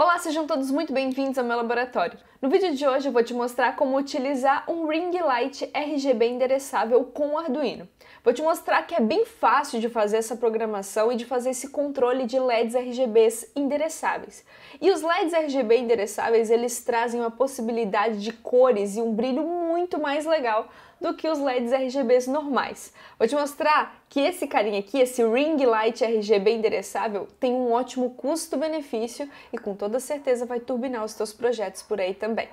Olá, sejam todos muito bem-vindos ao meu laboratório. No vídeo de hoje eu vou te mostrar como utilizar um ring light RGB endereçável com Arduino. Vou te mostrar que é bem fácil de fazer essa programação e de fazer esse controle de LEDs RGBs endereçáveis. E os LEDs RGB endereçáveis, eles trazem uma possibilidade de cores e um brilho muito mais legal do que os LEDs RGBs normais. Vou te mostrar que esse carinha aqui, esse Ring Light RGB endereçável, tem um ótimo custo-benefício e com toda certeza vai turbinar os teus projetos por aí também.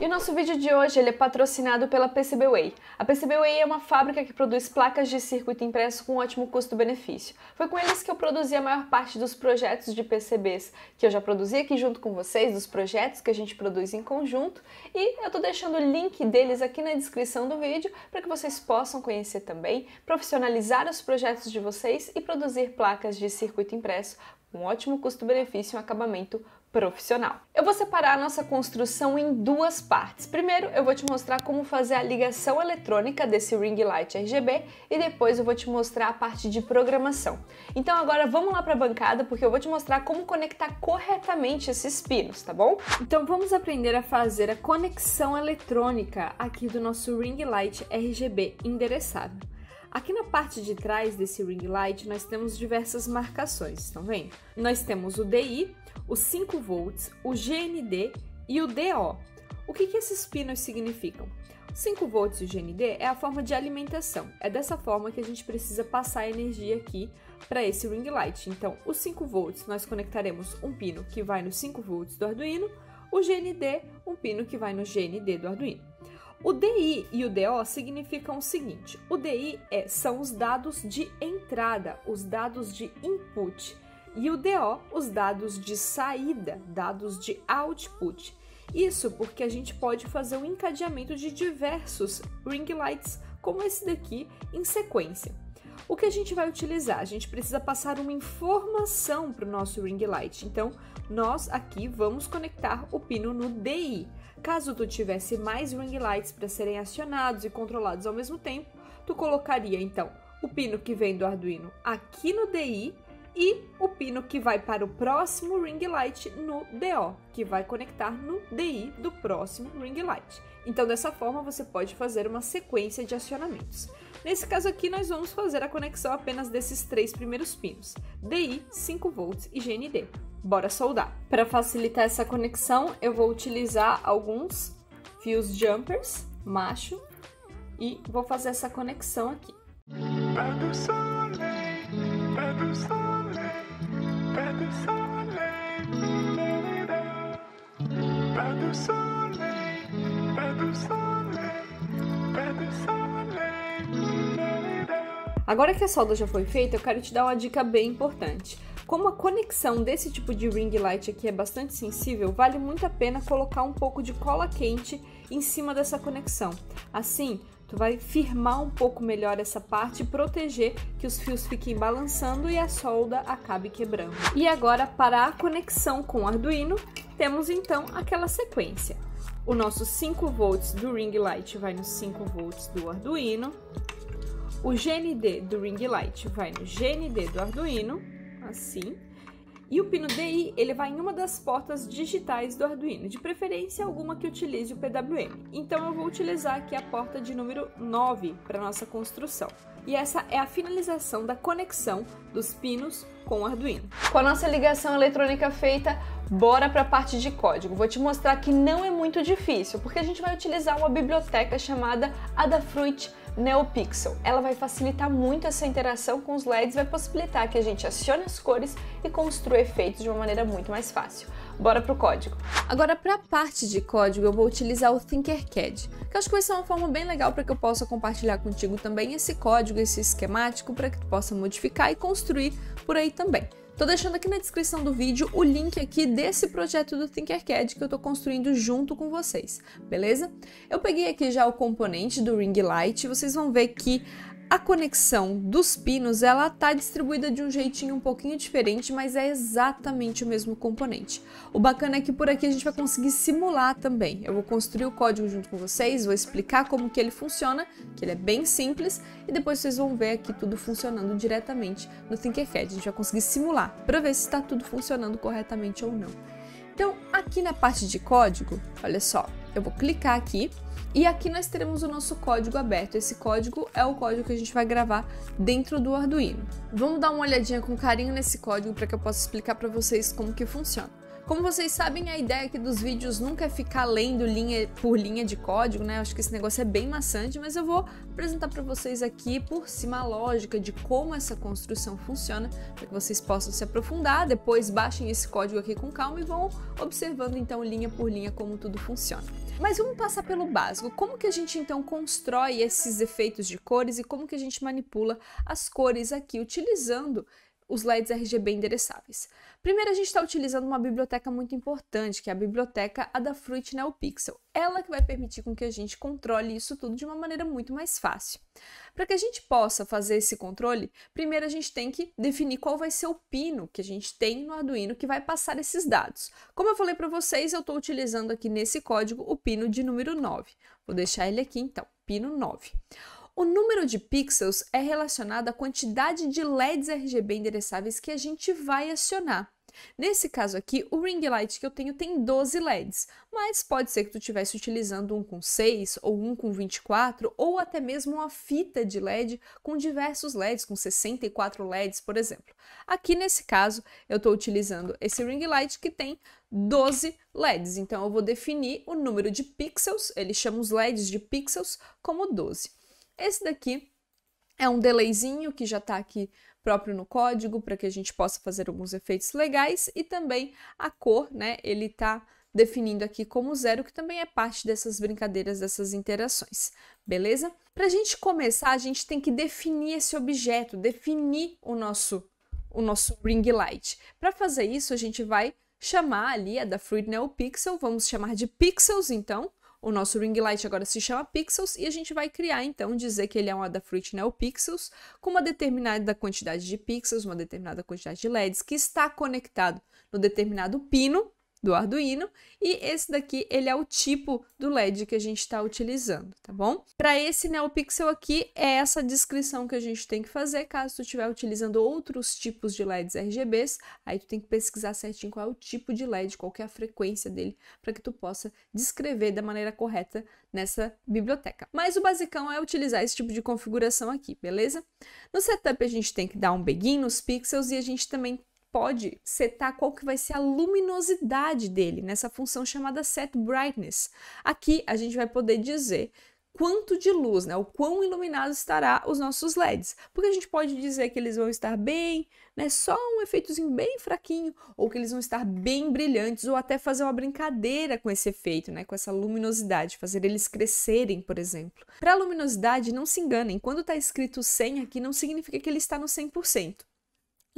E o nosso vídeo de hoje ele é patrocinado pela PCBWay. A PCBWay é uma fábrica que produz placas de circuito impresso com ótimo custo-benefício. Foi com eles que eu produzi a maior parte dos projetos de PCBs que eu já produzi aqui junto com vocês, dos projetos que a gente produz em conjunto. E eu tô deixando o link deles aqui na descrição do vídeo para que vocês possam conhecer também, profissionalizar os projetos de vocês e produzir placas de circuito impresso com ótimo custo-benefício e um acabamento profissional. Eu vou separar a nossa construção em duas partes. Primeiro, eu vou te mostrar como fazer a ligação eletrônica desse ring light RGB e depois eu vou te mostrar a parte de programação. Então agora vamos lá para a bancada porque eu vou te mostrar como conectar corretamente esses pinos, tá bom? Então vamos aprender a fazer a conexão eletrônica aqui do nosso ring light RGB endereçável. Aqui na parte de trás desse ring light nós temos diversas marcações, estão vendo? Nós temos o DI, o 5 volts, o GND e o DO. O que, que esses pinos significam? 5 volts e o GND é a forma de alimentação. É dessa forma que a gente precisa passar a energia aqui para esse ring light. Então, os 5 volts nós conectaremos um pino que vai no 5 volts do Arduino, o GND um pino que vai no GND do Arduino. O DI e o DO significam o seguinte: o DI é, são os dados de entrada, os dados de input, e o DO, os dados de saída, dados de output. Isso porque a gente pode fazer um encadeamento de diversos ring lights, como esse daqui, em sequência. O que a gente vai utilizar? A gente precisa passar uma informação para o nosso ring light. Então, nós aqui vamos conectar o pino no DI. Caso tu tivesse mais ring lights para serem acionados e controlados ao mesmo tempo, tu colocaria então o pino que vem do Arduino aqui no DI e o pino que vai para o próximo ring light no DO, que vai conectar no DI do próximo ring light. Então, dessa forma, você pode fazer uma sequência de acionamentos. Nesse caso aqui, nós vamos fazer a conexão apenas desses três primeiros pinos, DI, 5 volts e GND. Bora soldar. Para facilitar essa conexão, eu vou utilizar alguns fios jumpers macho e vou fazer essa conexão aqui. Agora que a solda já foi feita, eu quero te dar uma dica bem importante. Como a conexão desse tipo de ring light aqui é bastante sensível, vale muito a pena colocar um pouco de cola quente em cima dessa conexão. Assim, tu vai firmar um pouco melhor essa parte e proteger que os fios fiquem balançando e a solda acabe quebrando. E agora, para a conexão com o Arduino, temos então aquela sequência. O nosso 5 volts do ring light vai nos 5 volts do Arduino, o GND do ring light vai no GND do Arduino, assim. E o pino DI, ele vai em uma das portas digitais do Arduino, de preferência alguma que utilize o PWM. Então eu vou utilizar aqui a porta de número 9 para nossa construção. E essa é a finalização da conexão dos pinos com o Arduino. Com a nossa ligação eletrônica feita, bora para a parte de código. Vou te mostrar que não é muito difícil, porque a gente vai utilizar uma biblioteca chamada Adafruit NeoPixel. Ela vai facilitar muito essa interação com os LEDs, vai possibilitar que a gente acione as cores e construa efeitos de uma maneira muito mais fácil. Bora pro código. Agora, para a parte de código, eu vou utilizar o Tinkercad, que eu acho que vai ser uma forma bem legal para que eu possa compartilhar contigo também esse código, esse esquemático, para que tu possa modificar e construir por aí também. Tô deixando aqui na descrição do vídeo o link aqui desse projeto do Tinkercad que eu tô construindo junto com vocês, beleza? Eu peguei aqui já o componente do ring light, vocês vão ver que A conexão dos pinos, ela tá distribuída de um jeitinho um pouquinho diferente, mas é exatamente o mesmo componente. O bacana é que por aqui a gente vai conseguir simular também. Eu vou construir o código junto com vocês, vou explicar como que ele funciona, que ele é bem simples, e depois vocês vão ver aqui tudo funcionando diretamente no Tinkercad. A gente vai conseguir simular para ver se está tudo funcionando corretamente ou não. Então, aqui na parte de código, olha só, eu vou clicar aqui e aqui nós teremos o nosso código aberto. Esse código é o código que a gente vai gravar dentro do Arduino. Vamos dar uma olhadinha com carinho nesse código para que eu possa explicar para vocês como que funciona. Como vocês sabem, a ideia aqui dos vídeos nunca é ficar lendo linha por linha de código, né? Eu acho que esse negócio é bem maçante, mas eu vou apresentar para vocês aqui por cima a lógica de como essa construção funciona, para que vocês possam se aprofundar, depois baixem esse código aqui com calma e vão observando então linha por linha como tudo funciona. Mas vamos passar pelo básico. Como que a gente então constrói esses efeitos de cores e como que a gente manipula as cores aqui utilizando os LEDs RGB endereçáveis. Primeiro, a gente está utilizando uma biblioteca muito importante, que é a biblioteca Adafruit NeoPixel. Ela que vai permitir com que a gente controle isso tudo de uma maneira muito mais fácil. Para que a gente possa fazer esse controle, primeiro a gente tem que definir qual vai ser o pino que a gente tem no Arduino que vai passar esses dados. Como eu falei para vocês, eu estou utilizando aqui nesse código o pino de número 9. Vou deixar ele aqui então, pino 9. O número de pixels é relacionado à quantidade de LEDs RGB endereçáveis que a gente vai acionar. Nesse caso aqui, o ring light que eu tenho tem 12 LEDs, mas pode ser que tu estivesse utilizando um com 6 ou um com 24 ou até mesmo uma fita de LED com diversos LEDs, com 64 LEDs, por exemplo. Aqui nesse caso, eu estou utilizando esse ring light que tem 12 LEDs, então eu vou definir o número de pixels, ele chama os LEDs de pixels como 12. Esse daqui é um delayzinho que já está aqui próprio no código para que a gente possa fazer alguns efeitos legais e também a cor, né? Ele está definindo aqui como zero, que também é parte dessas brincadeiras, dessas interações, beleza? Para a gente começar, a gente tem que definir esse objeto, definir o nosso, o nosso ring light. Para fazer isso, a gente vai chamar ali a da Fruit Pixel, vamos chamar de pixels então, o nosso ring light agora se chama Pixels e a gente vai criar então dizer que ele é um Adafruit NeoPixels com uma determinada quantidade de pixels, uma determinada quantidade de LEDs que está conectado no determinado pino do Arduino e esse daqui ele é o tipo do LED que a gente está utilizando, tá bom? Para esse NeoPixel aqui é essa descrição que a gente tem que fazer caso tu estiver utilizando outros tipos de LEDs RGBs, aí tu tem que pesquisar certinho qual é o tipo de LED, qual é a frequência dele, para que tu possa descrever da maneira correta nessa biblioteca. Mas o basicão é utilizar esse tipo de configuração aqui, beleza? No setup a gente tem que dar um begin nos pixels e a gente também pode setar qual que vai ser a luminosidade dele nessa função chamada set brightness. Aqui a gente vai poder dizer quanto de luz, né, o quão iluminado estará os nossos LEDs. Porque a gente pode dizer que eles vão estar bem, né, só um efeitozinho bem fraquinho, ou que eles vão estar bem brilhantes, ou até fazer uma brincadeira com esse efeito, né, com essa luminosidade, fazer eles crescerem, por exemplo. Para luminosidade, não se enganem, quando está escrito 100 aqui, não significa que ele está no 100%.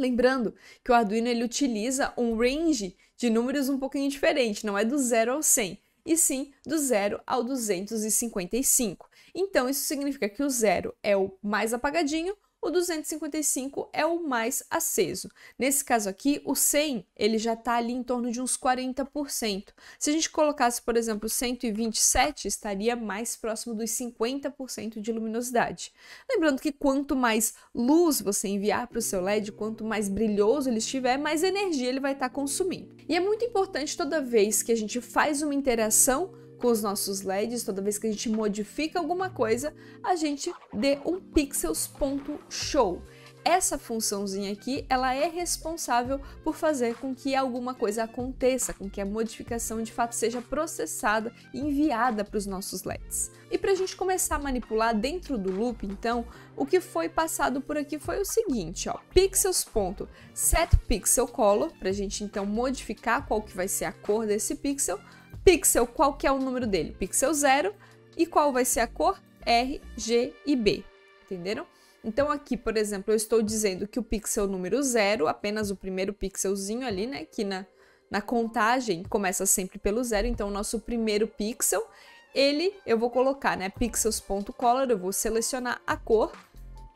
Lembrando que o Arduino ele utiliza um range de números um pouquinho diferente, não é do 0 ao 100, e sim do 0 ao 255. Então isso significa que o 0 é o mais apagadinho, o 255 é o mais aceso. Nesse caso aqui, o 100 ele já está ali em torno de uns 40%. Se a gente colocasse, por exemplo, 127, estaria mais próximo dos 50% de luminosidade. Lembrando que quanto mais luz você enviar para o seu LED, quanto mais brilhoso ele estiver, mais energia ele vai estar tá consumindo. E é muito importante toda vez que a gente faz uma interação com os nossos LEDs, toda vez que a gente modifica alguma coisa, a gente dê um pixels.show. Essa funçãozinha aqui, ela é responsável por fazer com que alguma coisa aconteça, com que a modificação de fato seja processada e enviada para os nossos LEDs. E para a gente começar a manipular dentro do loop, então, o que foi passado por aqui foi o seguinte, ó, pixels.setPixelColor, para a gente então modificar qual que vai ser a cor desse pixel, Pixel, qual que é o número dele? Pixel 0. E qual vai ser a cor? R, G e B. Entenderam? Então aqui, por exemplo, eu estou dizendo que o pixel número 0, apenas o primeiro pixelzinho ali, né, que na, na contagem começa sempre pelo zero, então o nosso primeiro pixel, ele eu vou colocar, né, pixels.color, eu vou selecionar a cor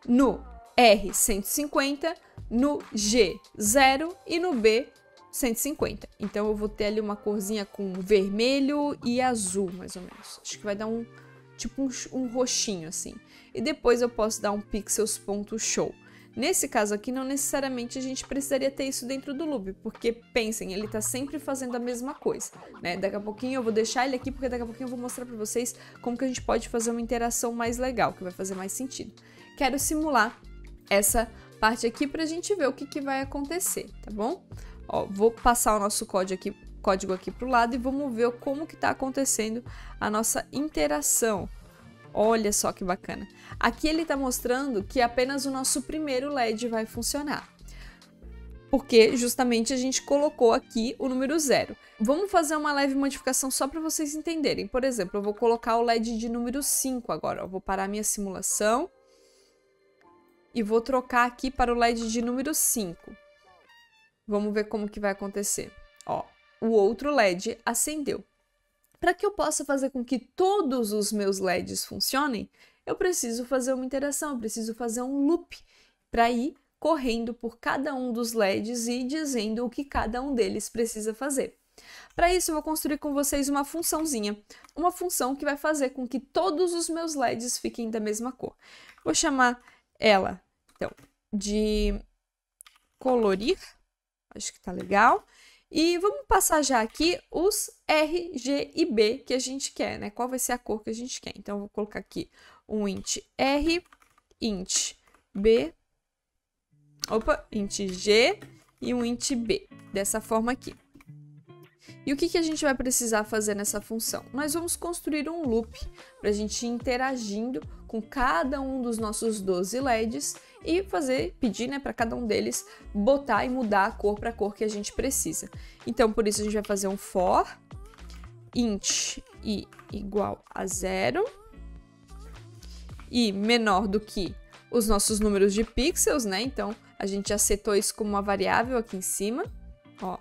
no R 150, no G 0 e no B 150. Então eu vou ter ali uma corzinha com vermelho e azul, mais ou menos. Acho que vai dar um tipo um, um roxinho assim. E depois eu posso dar um pixels ponto show. Nesse caso aqui, não necessariamente a gente precisaria ter isso dentro do loop, porque pensem, ele está sempre fazendo a mesma coisa, né? Daqui a pouquinho eu vou deixar ele aqui, porque daqui a pouquinho eu vou mostrar para vocês como que a gente pode fazer uma interação mais legal, que vai fazer mais sentido. Quero simular essa parte aqui para a gente ver o que, que vai acontecer, tá bom? Ó, vou passar o nosso código aqui, código aqui para o lado e vamos ver como que está acontecendo a nossa interação. Olha só que bacana. Aqui ele está mostrando que apenas o nosso primeiro LED vai funcionar. Porque justamente a gente colocou aqui o número zero. Vamos fazer uma leve modificação só para vocês entenderem. Por exemplo, eu vou colocar o LED de número 5 agora. Eu vou parar minha simulação e vou trocar aqui para o LED de número 5. Vamos ver como que vai acontecer. Ó, o outro LED acendeu. Para que eu possa fazer com que todos os meus LEDs funcionem, eu preciso fazer uma interação, eu preciso fazer um loop para ir correndo por cada um dos LEDs e dizendo o que cada um deles precisa fazer. Para isso, eu vou construir com vocês uma funçãozinha, uma função que vai fazer com que todos os meus LEDs fiquem da mesma cor. Vou chamar ela, então, de colorir, acho que tá legal. E vamos passar já aqui os R, G e B que a gente quer, né? Qual vai ser a cor que a gente quer. Então, eu vou colocar aqui um int R, int B, opa, int G e um int B, dessa forma aqui. E o que, que a gente vai precisar fazer nessa função? Nós vamos construir um loop para a gente ir interagindo com cada um dos nossos 12 LEDs e fazer, pedir né, para cada um deles botar e mudar a cor para a cor que a gente precisa. Então, por isso, a gente vai fazer um for int i igual a zero e menor do que os nossos números de pixels, né? Então, a gente já setou isso como uma variável aqui em cima. Ó,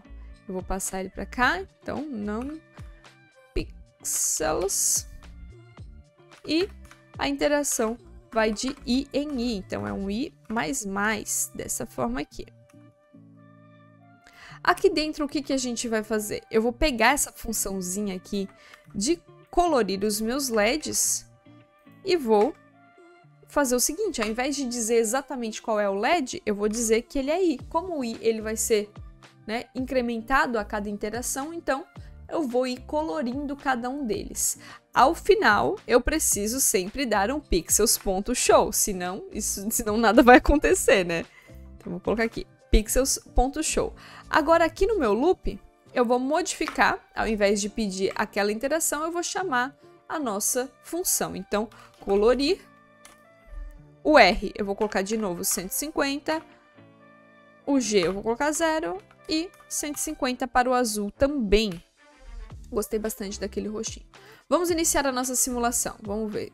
eu vou passar ele para cá. Então, não pixels. E a interação vai de i em i, então é um i mais mais, dessa forma aqui. Aqui dentro, o que, que a gente vai fazer? Eu vou pegar essa funçãozinha aqui de colorir os meus LEDs e vou fazer o seguinte, ao invés de dizer exatamente qual é o LED, eu vou dizer que ele é i. Como o i ele vai ser né, incrementado a cada interação, então eu vou ir colorindo cada um deles. Ao final, eu preciso sempre dar um pixels.show, senão, isso, senão nada vai acontecer, né? Então, vou colocar aqui, pixels.show. Agora, aqui no meu loop, eu vou modificar, ao invés de pedir aquela interação, eu vou chamar a nossa função. Então, colorir, o R eu vou colocar de novo 150, o G eu vou colocar 0 e 150 para o azul também. Gostei bastante daquele roxinho. Vamos iniciar a nossa simulação. Vamos ver.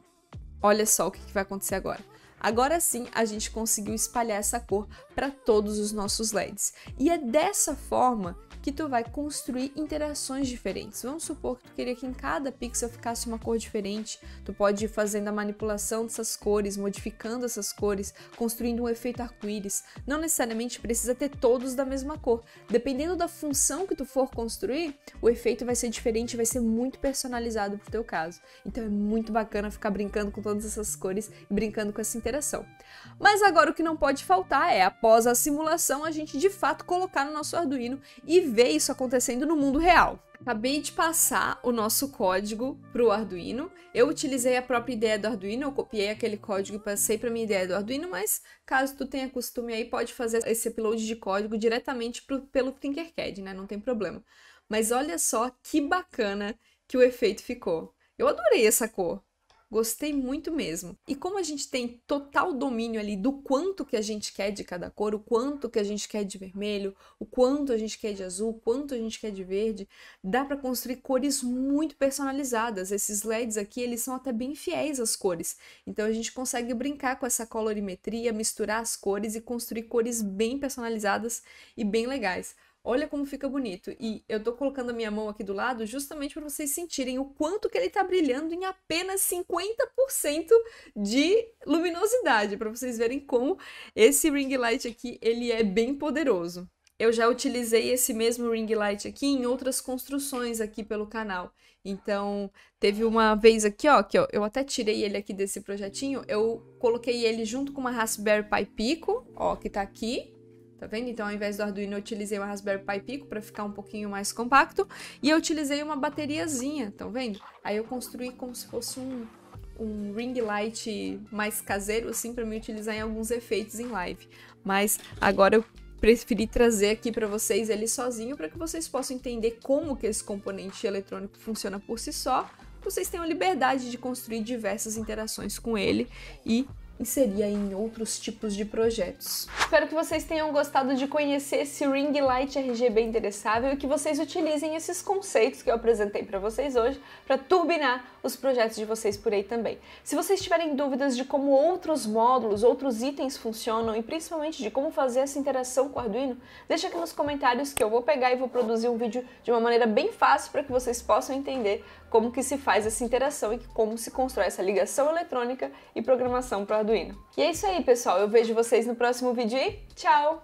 Olha só o que, vai acontecer agora. Agora sim, a gente conseguiu espalhar essa cor para todos os nossos LEDs. E é dessa forma que tu vai construir interações diferentes. Vamos supor que tu queria que em cada pixel ficasse uma cor diferente. Tu pode ir fazendo a manipulação dessas cores, modificando essas cores, construindo um efeito arco-íris. Não necessariamente precisa ter todos da mesma cor. Dependendo da função que tu for construir, o efeito vai ser diferente, vai ser muito personalizado pro teu caso. Então é muito bacana ficar brincando com todas essas cores e brincando com essa interação. Mas agora o que não pode faltar é, após a simulação, a gente de fato colocar no nosso Arduino e ver isso acontecendo no mundo real. Acabei de passar o nosso código para o Arduino. Eu utilizei a própria ideia do Arduino, eu copiei aquele código e passei para minha ideia do Arduino, mas caso tu tenha costume aí, pode fazer esse upload de código diretamente pro, pelo Tinkercad, né? Não tem problema. Mas olha só que bacana que o efeito ficou. Eu adorei essa cor. Gostei muito mesmo. E como a gente tem total domínio ali do quanto que a gente quer de cada cor, o quanto que a gente quer de vermelho, o quanto a gente quer de azul, o quanto a gente quer de verde, dá para construir cores muito personalizadas. Esses LEDs aqui, eles são até bem fiéis às cores. Então a gente consegue brincar com essa colorimetria, misturar as cores e construir cores bem personalizadas e bem legais. Olha como fica bonito. E eu tô colocando a minha mão aqui do lado justamente para vocês sentirem o quanto que ele tá brilhando em apenas 50% de luminosidade, para vocês verem como esse ring light aqui, ele é bem poderoso. Eu já utilizei esse mesmo ring light aqui em outras construções aqui pelo canal. Então, teve uma vez aqui, ó, que eu, eu até tirei ele aqui desse projetinho, eu coloquei ele junto com uma Raspberry Pi Pico, ó, que tá aqui, tá vendo? Então, ao invés do Arduino, eu utilizei uma Raspberry Pi Pico para ficar um pouquinho mais compacto, e eu utilizei uma bateriazinha, tá vendo? Aí eu construí como se fosse um, um ring light mais caseiro, assim, para me utilizar em alguns efeitos em live. Mas agora eu preferi trazer aqui para vocês ele sozinho para que vocês possam entender como que esse componente eletrônico funciona por si só. Vocês tenham liberdade de construir diversas interações com ele e inserir em outros tipos de projetos. Espero que vocês tenham gostado de conhecer esse ring light RGB endereçável e que vocês utilizem esses conceitos que eu apresentei para vocês hoje para turbinar os projetos de vocês por aí também. Se vocês tiverem dúvidas de como outros módulos, outros itens funcionam e principalmente de como fazer essa interação com o Arduino, deixa aqui nos comentários que eu vou pegar e vou produzir um vídeo de uma maneira bem fácil para que vocês possam entender como que se faz essa interação e como se constrói essa ligação eletrônica e programação para o Arduino. E é isso aí, pessoal. Eu vejo vocês no próximo vídeo e tchau!